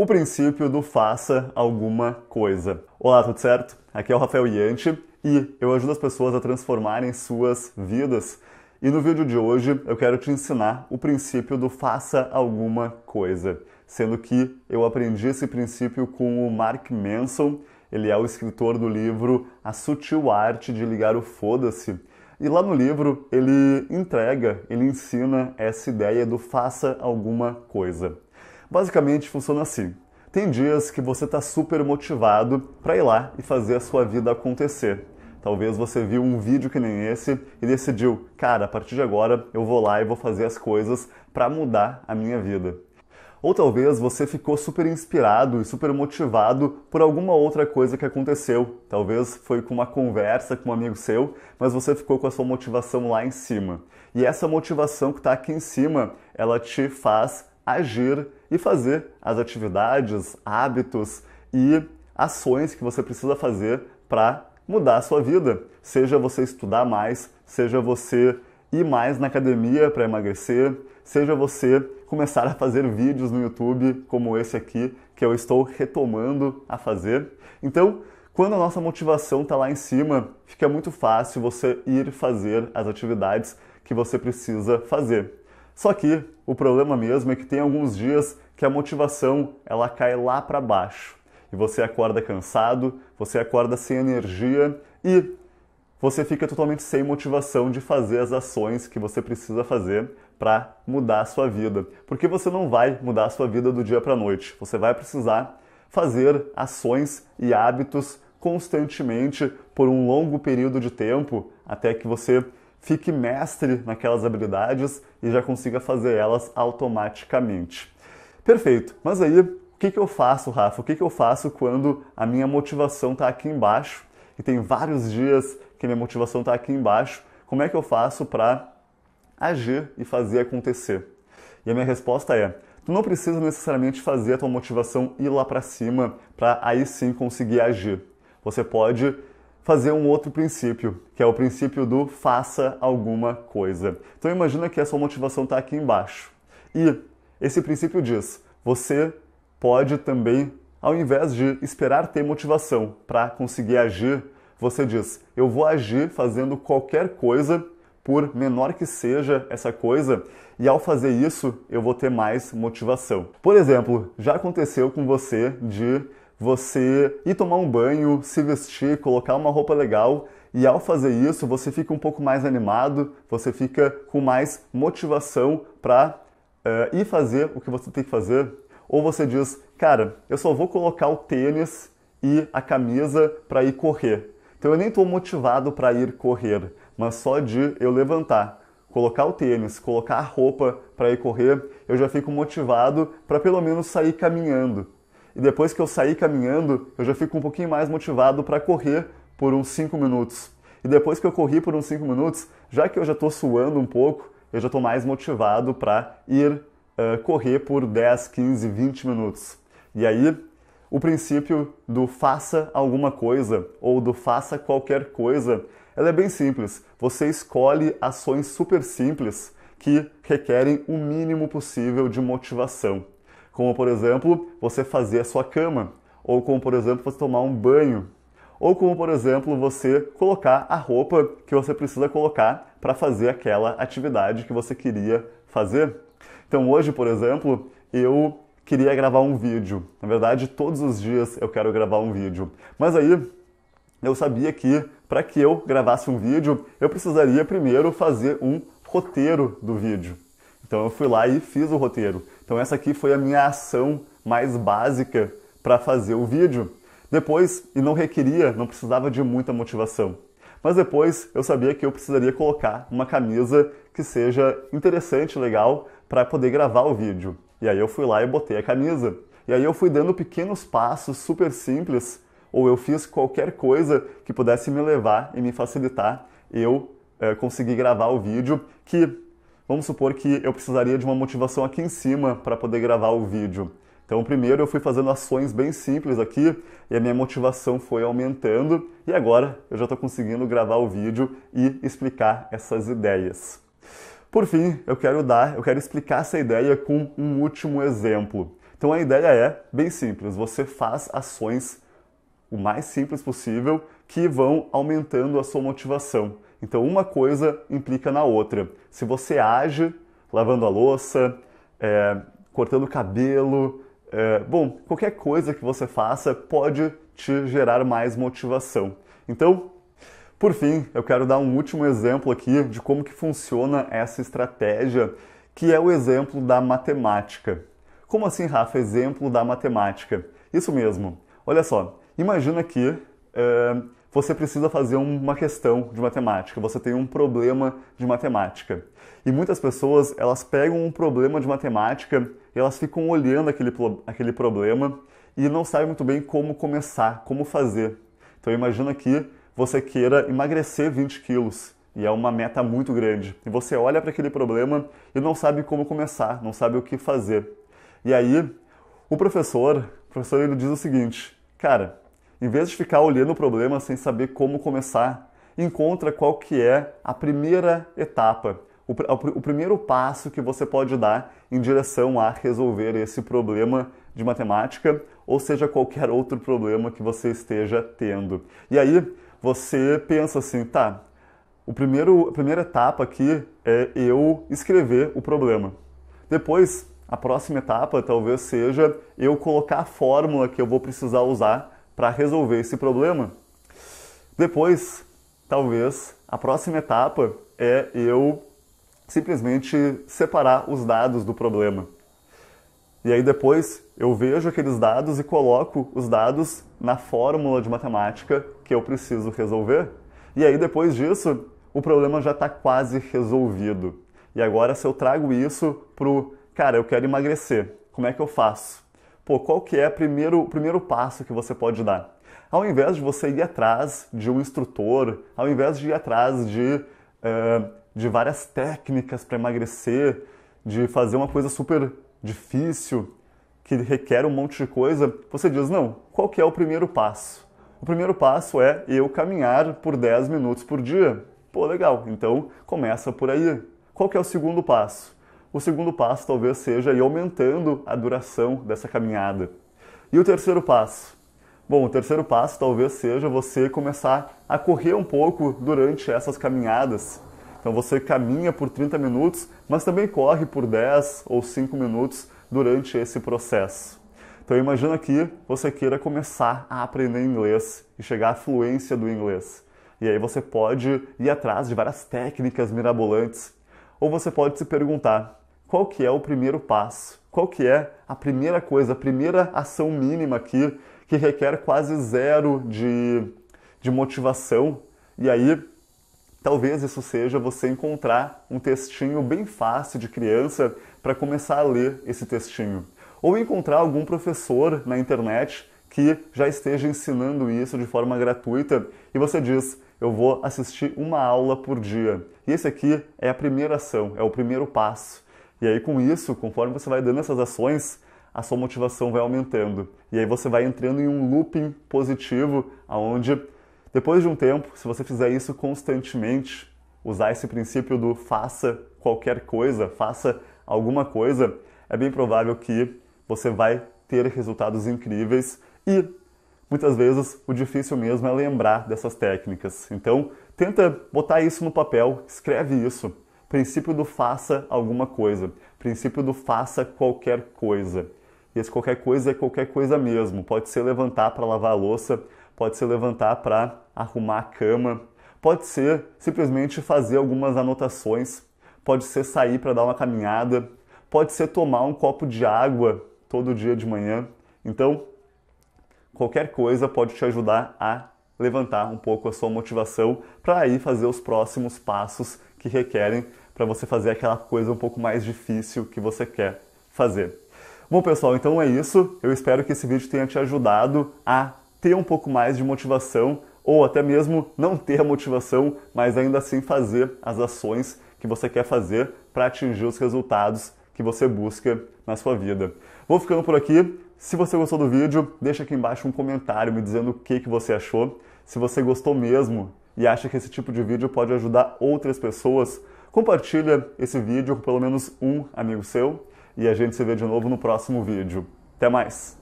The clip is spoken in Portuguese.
o princípio do faça alguma coisa. Olá, tudo certo? Aqui é o Rafael Yanti e eu ajudo as pessoas a transformarem suas vidas. E no vídeo de hoje eu quero te ensinar o princípio do faça alguma coisa, sendo que eu aprendi esse princípio com o Mark Manson, ele é o escritor do livro A Sutil Arte de Ligar o Foda-se. E lá no livro ele entrega, ele ensina essa ideia do faça alguma coisa. Basicamente funciona assim. Tem dias que você está super motivado para ir lá e fazer a sua vida acontecer. Talvez você viu um vídeo que nem esse e decidiu, cara, a partir de agora eu vou lá e vou fazer as coisas para mudar a minha vida. Ou talvez você ficou super inspirado e super motivado por alguma outra coisa que aconteceu. Talvez foi com uma conversa com um amigo seu, mas você ficou com a sua motivação lá em cima. E essa motivação que está aqui em cima, ela te faz agir e fazer as atividades, hábitos e ações que você precisa fazer para mudar a sua vida. Seja você estudar mais, seja você ir mais na academia para emagrecer, seja você começar a fazer vídeos no YouTube como esse aqui que eu estou retomando a fazer. Então, quando a nossa motivação está lá em cima, fica muito fácil você ir fazer as atividades que você precisa fazer. Só que o problema mesmo é que tem alguns dias que a motivação ela cai lá para baixo e você acorda cansado, você acorda sem energia e você fica totalmente sem motivação de fazer as ações que você precisa fazer para mudar a sua vida. Porque você não vai mudar a sua vida do dia para a noite. Você vai precisar fazer ações e hábitos constantemente por um longo período de tempo até que você fique mestre naquelas habilidades e já consiga fazer elas automaticamente. Perfeito, mas aí o que, que eu faço, Rafa? O que, que eu faço quando a minha motivação está aqui embaixo e tem vários dias que minha motivação está aqui embaixo? Como é que eu faço para agir e fazer acontecer? E a minha resposta é: tu não precisa necessariamente fazer a tua motivação ir lá para cima para aí sim conseguir agir. Você pode fazer um outro princípio, que é o princípio do faça alguma coisa. Então imagina que a sua motivação está aqui embaixo. E esse princípio diz: você pode também, ao invés de esperar ter motivação para conseguir agir, você diz: eu vou agir fazendo qualquer coisa, por menor que seja essa coisa, e ao fazer isso eu vou ter mais motivação. Por exemplo, já aconteceu com você de você ir tomar um banho, se vestir, colocar uma roupa legal e ao fazer isso você fica um pouco mais animado, você fica com mais motivação para uh, eh, ir fazer o que você tem que fazer. Ou você diz, cara, eu só vou colocar o tênis e a camisa para ir correr. Então eu nem estou motivado para ir correr, mas só de eu levantar, colocar o tênis, colocar a roupa para ir correr, eu já fico motivado para pelo menos sair caminhando e depois que eu sair caminhando, eu já fico um pouquinho mais motivado para correr por uns 5 minutos. E depois que eu corri por uns 5 minutos, já que eu já estou suando um pouco, eu já estou mais motivado para ir uh, correr por 10, 15, 20 minutos. E aí, o princípio do faça alguma coisa ou do faça qualquer coisa, ela é bem simples. Você escolhe ações super simples que requerem o mínimo possível de motivação como por exemplo você fazer a sua cama, ou como por exemplo você tomar um banho, ou como por exemplo você colocar a roupa que você precisa colocar para fazer aquela atividade que você queria fazer. Então hoje, por exemplo, eu queria gravar um vídeo. Na verdade, todos os dias eu quero gravar um vídeo. Mas aí eu sabia que para que eu gravasse um vídeo, eu precisaria primeiro fazer um roteiro do vídeo. Então eu fui lá e fiz o roteiro. Então essa aqui foi a minha ação mais básica para fazer o vídeo. Depois, e não requeria, não precisava de muita motivação. Mas depois eu sabia que eu precisaria colocar uma camisa que seja interessante, legal, para poder gravar o vídeo. E aí eu fui lá e botei a camisa. E aí eu fui dando pequenos passos super simples, ou eu fiz qualquer coisa que pudesse me levar e me facilitar eu é, conseguir gravar o vídeo, que Vamos supor que eu precisaria de uma motivação aqui em cima para poder gravar o vídeo. Então, primeiro eu fui fazendo ações bem simples aqui e a minha motivação foi aumentando e agora eu já estou conseguindo gravar o vídeo e explicar essas ideias. Por fim, eu quero dar, eu quero explicar essa ideia com um último exemplo. Então a ideia é bem simples: você faz ações o mais simples possível que vão aumentando a sua motivação. Então uma coisa implica na outra. Se você age lavando a louça, é, cortando o cabelo, é, bom, qualquer coisa que você faça pode te gerar mais motivação. Então, por fim, eu quero dar um último exemplo aqui de como que funciona essa estratégia, que é o exemplo da matemática. Como assim, Rafa? Exemplo da matemática. Isso mesmo. Olha só, imagina que é, você precisa fazer uma questão de matemática, você tem um problema de matemática. E muitas pessoas, elas pegam um problema de matemática e elas ficam olhando aquele, aquele problema e não sabem muito bem como começar, como fazer. Então imagina que você queira emagrecer 20 quilos e é uma meta muito grande. E você olha para aquele problema e não sabe como começar, não sabe o que fazer. E aí, o professor, o professor ele diz o seguinte, cara, em vez de ficar olhando o problema sem saber como começar, encontra qual que é a primeira etapa, o, o primeiro passo que você pode dar em direção a resolver esse problema de matemática ou seja qualquer outro problema que você esteja tendo. E aí você pensa assim, tá, o primeiro, a primeira etapa aqui é eu escrever o problema. Depois, a próxima etapa talvez seja eu colocar a fórmula que eu vou precisar usar para resolver esse problema. Depois, talvez, a próxima etapa é eu simplesmente separar os dados do problema. E aí depois eu vejo aqueles dados e coloco os dados na fórmula de matemática que eu preciso resolver. E aí depois disso, o problema já está quase resolvido. E agora se eu trago isso pro, cara, eu quero emagrecer, como é que eu faço? Pô, qual que é primeiro, o primeiro passo que você pode dar? Ao invés de você ir atrás de um instrutor, ao invés de ir atrás de, uh, de várias técnicas para emagrecer, de fazer uma coisa super difícil, que requer um monte de coisa, você diz, não, qual que é o primeiro passo? O primeiro passo é eu caminhar por 10 minutos por dia. Pô, legal, então começa por aí. Qual que é o segundo passo? O segundo passo talvez seja ir aumentando a duração dessa caminhada. E o terceiro passo? Bom, o terceiro passo talvez seja você começar a correr um pouco durante essas caminhadas. Então você caminha por 30 minutos, mas também corre por 10 ou 5 minutos durante esse processo. Então imagina que você queira começar a aprender inglês e chegar à fluência do inglês. E aí você pode ir atrás de várias técnicas mirabolantes. Ou você pode se perguntar: qual que é o primeiro passo? Qual que é a primeira coisa, a primeira ação mínima aqui que requer quase zero de, de motivação? E aí, talvez isso seja você encontrar um textinho bem fácil de criança para começar a ler esse textinho. Ou encontrar algum professor na internet que já esteja ensinando isso de forma gratuita e você diz: Eu vou assistir uma aula por dia. E esse aqui é a primeira ação, é o primeiro passo. E aí, com isso, conforme você vai dando essas ações, a sua motivação vai aumentando. E aí você vai entrando em um looping positivo, onde, depois de um tempo, se você fizer isso constantemente, usar esse princípio do faça qualquer coisa, faça alguma coisa, é bem provável que você vai ter resultados incríveis e muitas vezes o difícil mesmo é lembrar dessas técnicas. Então, tenta botar isso no papel, escreve isso princípio do faça alguma coisa, princípio do faça qualquer coisa. E esse qualquer coisa é qualquer coisa mesmo. Pode ser levantar para lavar a louça, pode ser levantar para arrumar a cama, pode ser simplesmente fazer algumas anotações, pode ser sair para dar uma caminhada, pode ser tomar um copo de água todo dia de manhã. Então, qualquer coisa pode te ajudar a levantar um pouco a sua motivação para aí fazer os próximos passos que requerem para você fazer aquela coisa um pouco mais difícil que você quer fazer. Bom, pessoal, então é isso. Eu espero que esse vídeo tenha te ajudado a ter um pouco mais de motivação ou até mesmo não ter a motivação, mas ainda assim fazer as ações que você quer fazer para atingir os resultados que você busca na sua vida. Vou ficando por aqui. Se você gostou do vídeo, deixa aqui embaixo um comentário me dizendo o que, que você achou. Se você gostou mesmo e acha que esse tipo de vídeo pode ajudar outras pessoas, Compartilha esse vídeo com pelo menos um amigo seu e a gente se vê de novo no próximo vídeo. Até mais!